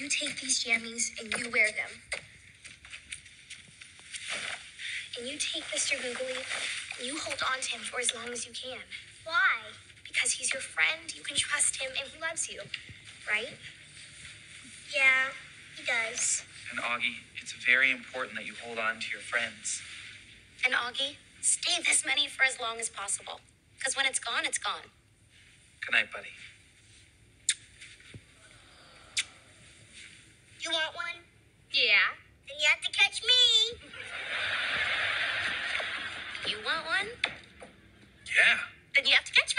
You take these jammies and you wear them. And you take Mr. Googly and you hold on to him for as long as you can. Why? Because he's your friend, you can trust him, and he loves you. Right? Yeah, he does. And Auggie, it's very important that you hold on to your friends. And Auggie, stay this many for as long as possible. Because when it's gone, it's gone. Good night, buddy. You want one? Yeah. Then you have to catch me. You want one? Yeah. Then you have to Mom.